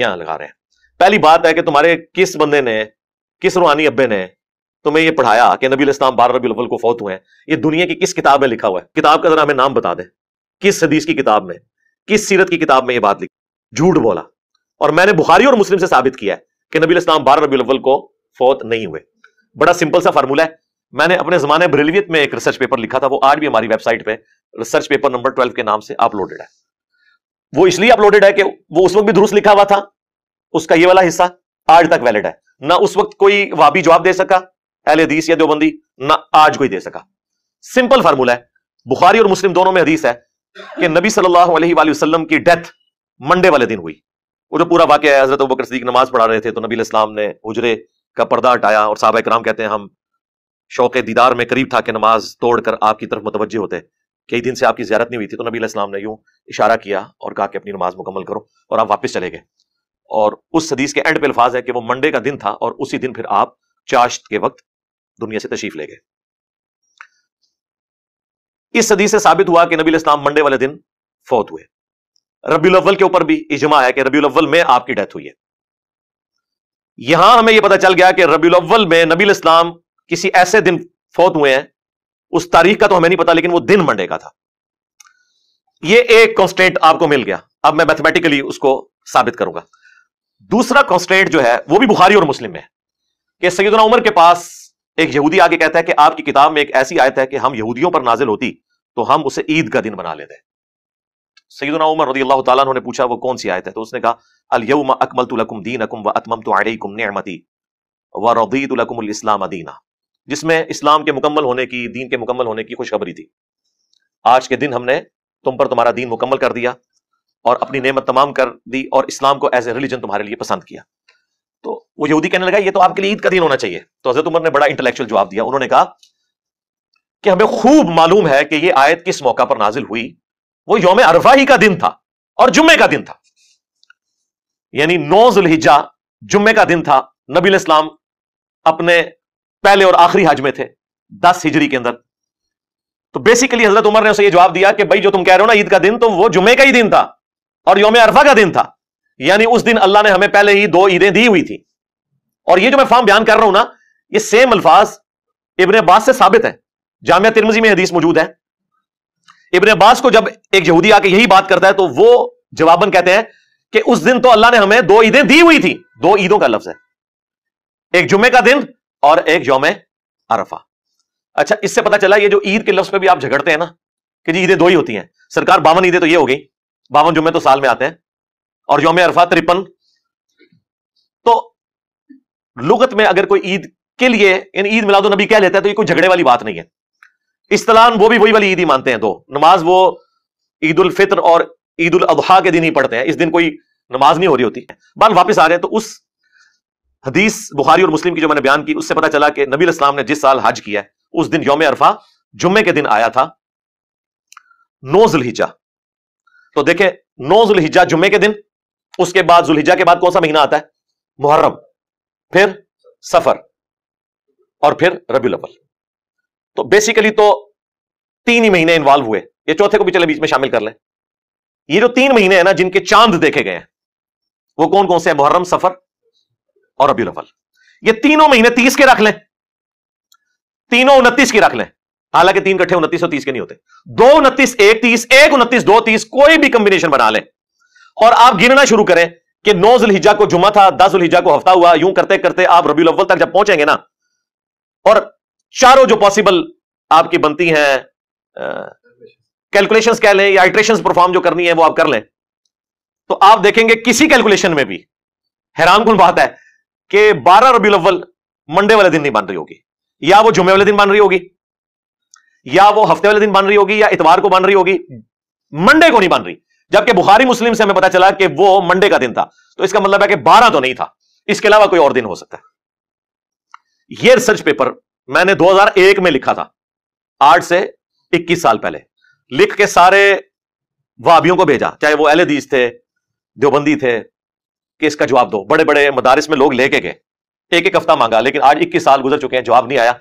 यहाँ लगा रहे हैं? पहली बात है कि तुम्हारे किस बंदे ने, किस रूहानी अब्बे ने तुम्हें ये पढ़ाया कि नबी इस्लाम बारह रबी अव्वल को फौत हुए हैं? ये दुनिया की किस किताब में लिखा हुआ है? किताब का जरा हमें नाम बता दें। किस हदीस की किताब में? किस सीरत की किताब में ये बात लिखी? झूठ बोला। और मैंने बुखारी और मुस्लिम से साबित किया है कि नबी इस्लाम बारह रबी अव्वल को फौत नहीं हुए। बड़ा सिंपल सा फार्मूला है। मैंने अपने जमाने ब्रिलवियत में एक रिसर्च पेपर लिखा था, वो आज भी हमारी वेबसाइट पे रिसर्च पेपर नंबर ट्वेल्व के नाम से अपलोडेड है। वो इसलिए अपलोडेड है कि वो उस वक्त भी दुरुस्त लिखा हुआ था। उसका ये वाला हिस्सा आज तक वैलिड है। ना उस वक्त कोई वाबी जवाब दे सका, अहल हदीस या देवबंदी, ना आज कोई दे सका। सिंपल फार्मूला है। बुखारी और मुस्लिम दोनों में हदीस है कि नबी सल्लल्लाहु अलैहि वसल्लम की डेथ मंडे वाले दिन हुई। वो जो पूरा वाक्य है, हज़रत बकर सदीक नमाज़ पढ़ा रहे थे तो नबी इस्लाम ने हुजरे का पर्दा हटाया और साहब कराम कहते हैं, हम शौक दीदार में करीब था कि नमाज़ तोड़कर आपकी तरफ़ मुतवजह होते। कई दिन से आपकी ज्यारत नहीं हुई थी तो नबी इस्लाम ने यूँ इशारा किया और कहा कि अपनी नमाज़ मुकम्मल करो और आप वापस चले गए। और उस सदीस के एंड पे अल्फाज है कि वो मंडे का दिन था और उसी दिन फिर आप चाश्त के वक्त दुनिया से तशरीफ़ ले गए। इस सदी से साबित हुआ कि नबी इस्लाम मंडे वाले दिन फौत हुए। रबी अव्वल के ऊपर भी इजमा है कि रबी अव्वल में आपकी डेथ हुई है। यहाँ हमें यह पता चल गया कि रबी अव्वल में नबी इस्लाम किसी ऐसे दिन फौत हुए हैं उस तारीख का तो हमें नहीं पता, लेकिन वो दिन मंडे का था। ये एक कॉन्स्टेंट आपको मिल गया। अब मैं मैथमेटिकली उसको साबित करूँगा। दूसरा कॉन्स्टेंट जो है, वो भी बुखारी और मुस्लिम में है कि सैदना उमर के पास एक यहूदी आगे कहता है कि आपकी किताब में एक ऐसी आयत है कि हम यहूदियों पर नाजिल होती तो हम उसे ईद का दिन बना लेते। सैदना उमर रदी अल्लाह तला ने पूछा, वो कौन सी आयत है? तो उसने कहा अल अकमल तुलकुम दीन अकुम व अतमम तो अलैकुम निअमती व रदीतुलकुम इस्लाम दीना। जिसमें इस्लाम के मुकम्मल होने की, दीन के मुकम्मल होने की खुशखबरी थी। आज के दिन हमने तुम पर तुम्हारा दीन मुकम्मल कर दिया और अपनी नेमत तमाम कर दी और इस्लाम को एज ए रिलीजन तुम्हारे लिए पसंद किया। तो वो यहूदी कहने लगा, ये तो आपके लिए ईद का दिन होना चाहिए। तो हज़रत उमर ने बड़ा इंटेलेक्चुअल जवाब दिया। उन्होंने कहा कि हमें खूब मालूम है कि ये आयत किस मौका पर नाजिल हुई। वो योम अरफा ही का दिन था और जुम्मे का दिन था। यानी नौ जुलहिजा जुम्मे का दिन था। नबी इस्लाम अपने पहले और आखिरी हज में थे, दस हिजरी के अंदर। तो बेसिकली हज़रत उमर ने उसे ये जवाब दिया कि भाई जो तुम कह रहे हो ना ईद का दिन तो वो जुम्मे का ही दिन था और योम अरफा का दिन था। यानी उस दिन अल्लाह ने हमें पहले ही दो ईदें दी हुई थी। और ये जो मैं फॉर्म बयान कर रहा हूँ ना, ये सेम अल्फाज इबन अब्बास से साबित है। जामिया तिरमजी में हदीस मौजूद है। इबन अब्बास को जब एक यहूदी आके यही बात करता है तो वो जवाबन कहते हैं कि उस दिन तो अल्लाह ने हमें दो ईदें दी हुई थी। दो ईदों का लफ्ज है। एक जुम्मे का दिन और एक योम अरफा। अच्छा इससे पता चला ये जो ईद के लफ्ज पे भी आप झगड़ते हैं ना, कि जी ईदें दो ही होती हैं। सरकार बावन ईदें तो ये हो गई, बावन जुम्मे तो साल में आते हैं, और योम अरफा तिरपन। तो लुगत में अगर कोई ईद के लिए इन ईद मिलादो नबी कह लेता है तो ये कोई झगड़े वाली बात नहीं है। इस्तलान वो भी वही वाली ईद ही मानते हैं दो। नमाज़ वो ईद उल फित्र और ईद उल अजहा के दिन ही पढ़ते हैं, इस दिन कोई नमाज़ नहीं हो रही होती। बाल वापस आ रहे हैं तो उस हदीस बुखारी और मुस्लिम की जो मैंने बयान की, उससे पता चला कि नबी इस्लाम ने जिस साल हज किया है, उस दिन योम अरफा, जुम्मे के दिन आया था, नौ जुलहिजा। तो देखें, नौ जुलहिजा जुम्मे के दिन, उसके बाद जुलहिजा के बाद कौन सा महीना आता है? मुहर्रम, फिर सफ़र, और फिर रबी अव्वल। तो बेसिकली तो तीन ही महीने इन्वॉल्व हुए। ये चौथे को भी चले बीच में शामिल कर लें। ये जो तीन महीने हैं ना, जिनके चाँद देखे गए हैं, वो कौन कौन से हैं? मुहर्रम, सफ़र और रबी अव्वल। ये तीनों महीने तीस के रख लें। तीनों उनतीस की रख लें। हालाँकि तीन कट्ठे उनतीस और तीस के नहीं होते। दो उनतीस, एक तीस, एक उनतीस, दो तीस, कोई भी कंबिनेशन बना लें। और आप गिनना शुरू करें कि नौ जुलहिजा को जुमा था, दस जुलहिजा को हफ़्ता हुआ, यूँ करते करते आप रबी अव्वल तक जब पहुँचेंगे ना, और चारों जो पॉसिबल आपकी बनती हैं कैलकुलेशंस कह लें या आइट्रेशंस परफॉर्म जो करनी है वो आप कर लें। तो आप देखेंगे किसी कैलकुलेशन में भी हैरान कौन बात है कि बारह रबी अव्वल मंडे वाले दिन नहीं बन रही होगी। या वो जुमे वाले दिन बन रही होगी, या वो हफ़्ते वाले दिन बन रही होगी, या इतवार को बन रही होगी। मंडे को नहीं बन रही, जबकि बुखारी, मुस्लिम से हमें पता चला कि वो मंडे का दिन था। तो इसका मतलब है कि बारह तो नहीं था, इसके अलावा कोई और दिन हो सकता है। यह रिसर्च पेपर मैंने 2001 में लिखा था, आठ से 21 साल पहले। लिख के सारे वाबियों को भेजा, चाहे वो एलदीज थे, देवबंदी थे कि इसका जवाब दो। बड़े बड़े मदारिस में लोग लेके गए। एक एक हफ़्ता मांगा, लेकिन आज 21 साल गुजर चुके हैं, जवाब नहीं आया।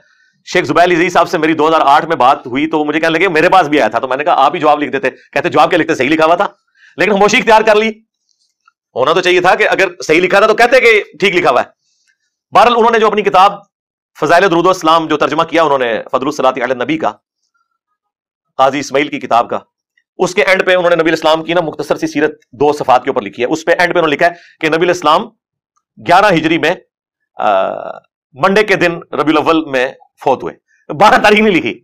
शेख जुबैल इजी साहब से मेरी 2008 में बात हुई तो मुझे कहने लगे, मेरे पास भी आया था। तो मैंने कहा, आप ही जवाब लिख देते। कहते, जवाब क्या लिखते? सही लिखा हुआ था? लेकिन खामोशी इख्तियार कर ली। होना तो चाहिए था कि अगर सही लिखा था तो कहते कि ठीक लिखा हुआ है। बहरल उन्होंने जो अपनी किताब, फजाइल दरुदोस्लाम जो तर्जमा किया, उन्होंने फजलसलात नबी का, काजी इसमाइल की किताब का उसके एंड पे उन्होंने नबी इस्लाम की ना मुख्तसर सी सीरत दो सफात के ऊपर लिखी है। उस पे एंड पे उन्होंने लिखा है कि नबी इस्लाम ग्यारह हिजरी में मंडे के दिन रबी अव्वल में फौत हुए। बारह तारीख नहीं लिखी।